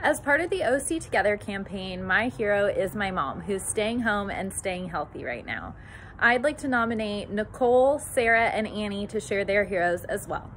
As part of the OC Together campaign, my hero is my mom, who's staying home and staying healthy right now. I'd like to nominate Nicole, Sarah, and Annie to share their heroes as well.